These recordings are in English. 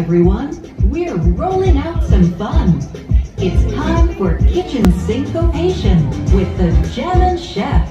everyone. We're rolling out some fun. It's time for kitchen syncopation with the Jammin Chef.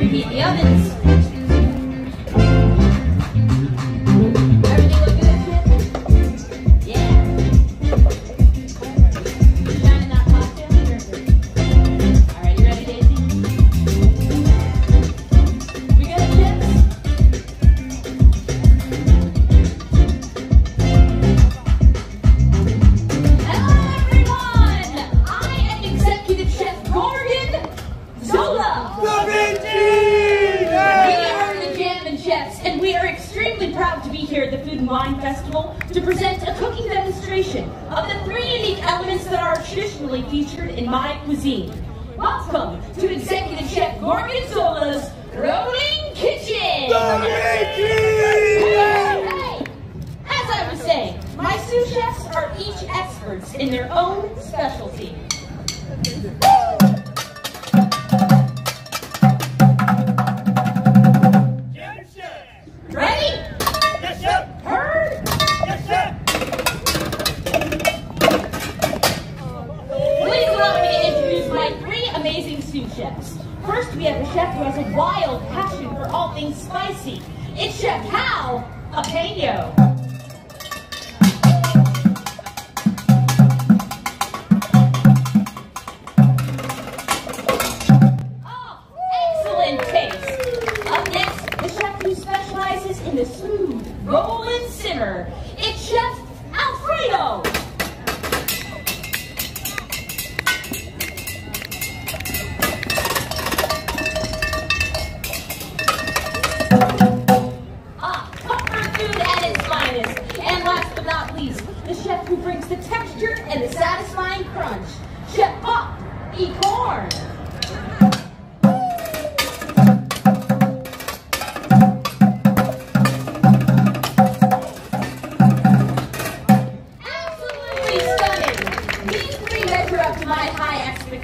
Preheat the ovens. Wine Festival to present a cooking demonstration of the three unique elements that are traditionally featured in my cuisine. Welcome to Executive Chef Morgan Zola's Rolling Kitchen! Rolling Kitchen! As I was saying, my sous chefs are each experts in their own specialty. spicy. It's your pal, jalapeno.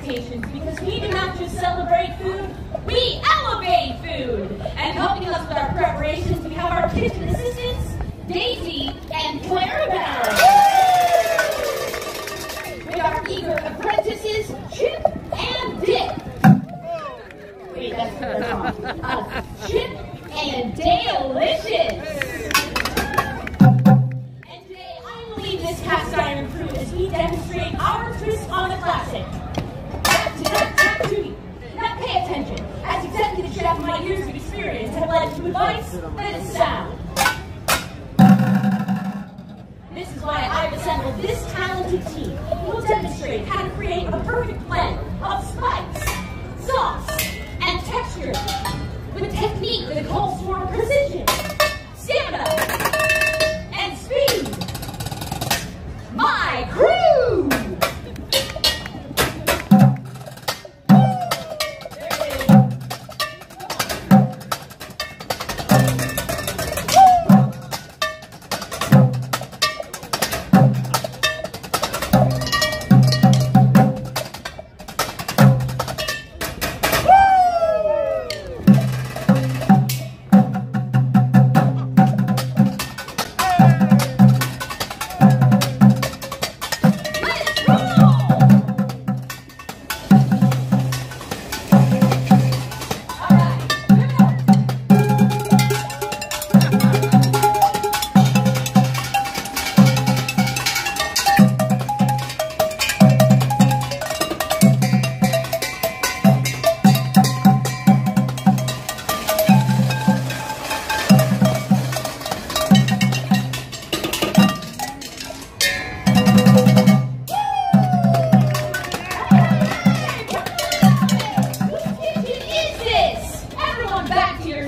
expectations because we do not just celebrate food, we elevate food. And helping us with our preparations, we have our kitchen assistants, Daisy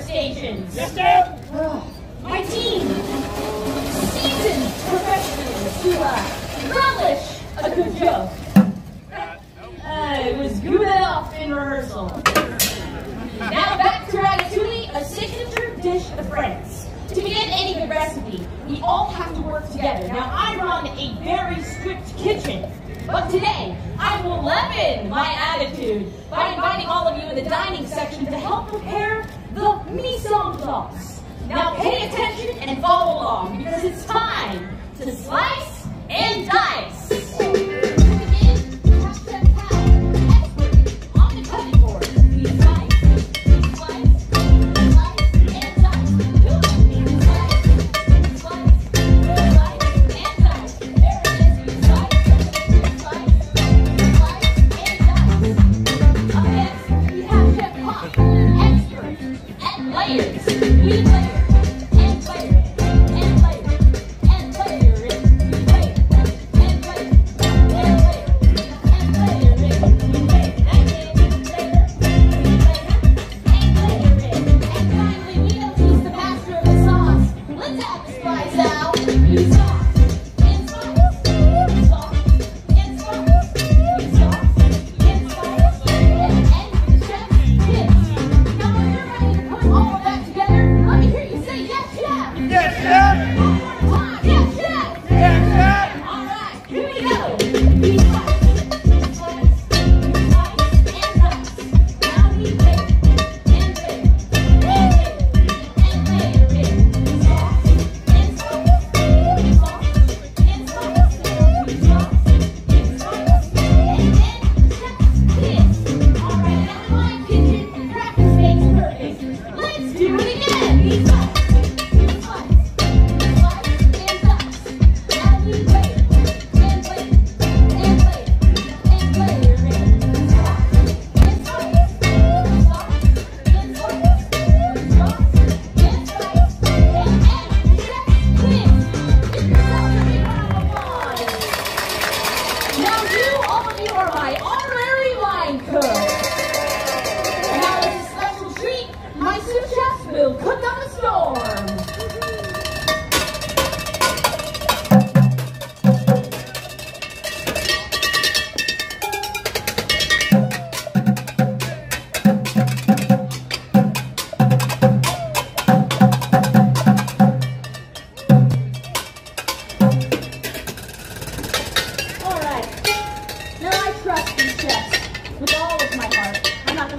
stations. Yes, ma'am. My team, seasoned professionals who relish a good joke. Uh, it was good enough in rehearsal. Now back to ratatouille, a signature dish of France. To get any good recipe, we all have to work together. Now, I run a very strict kitchen, but today, I will leaven my attitude by inviting all of you in the dining section to help prepare the mise en place. Now pay attention and follow along because it's time to slice and dice.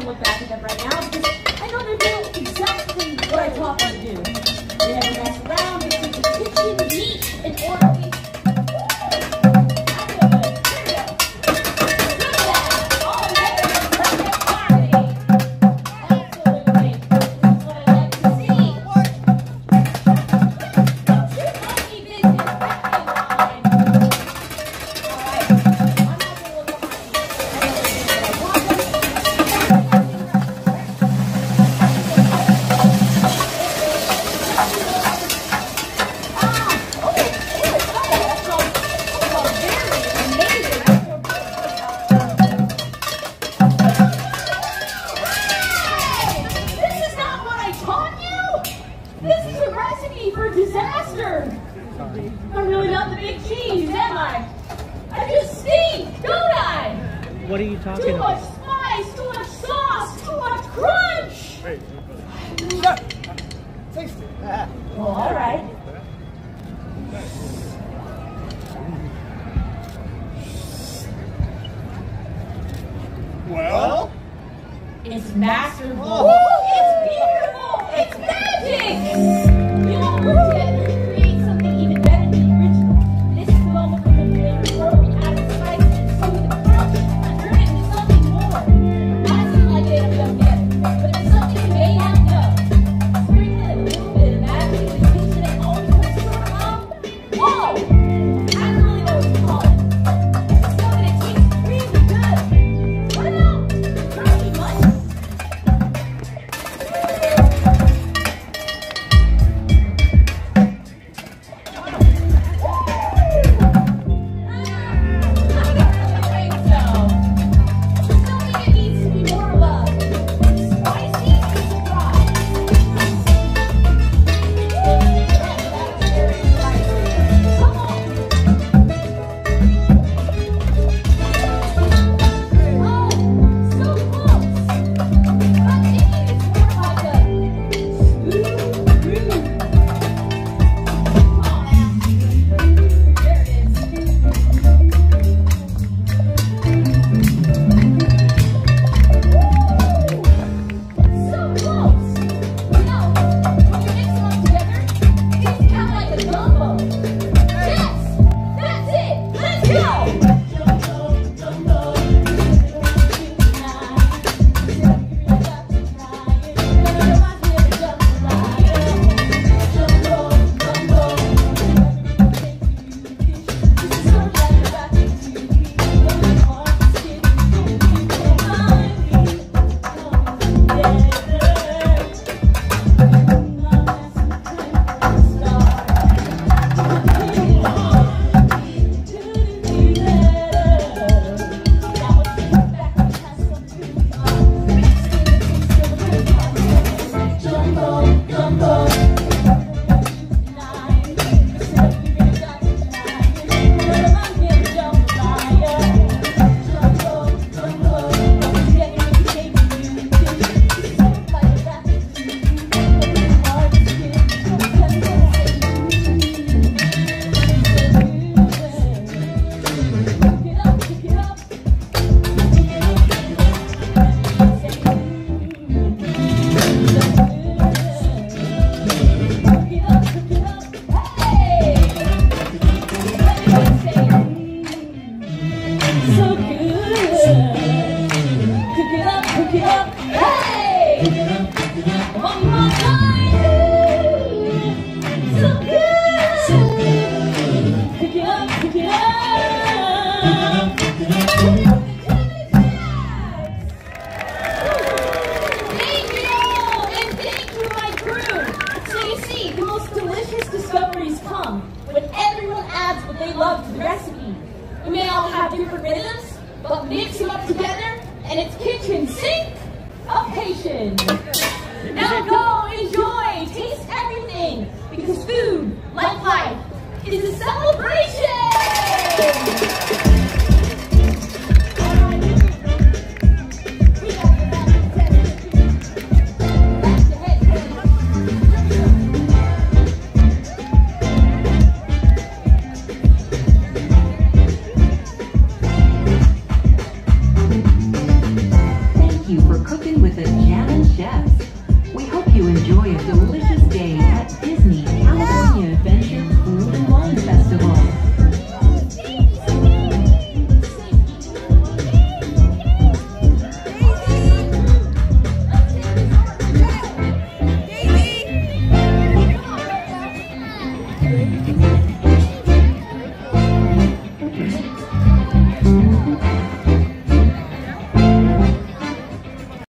look back at them right now because I know they know exactly what I taught them to do. They have a nice round, they take the kitchen, recipe for disaster. I'm really not the big cheese, am I? I just stink, don't I? What are you talking too about? Too much spice, too much sauce, too much crunch. Wait, Taste it. Well, all right. Well, it's masterful. Oh. Woo, it's beautiful. It's beautiful.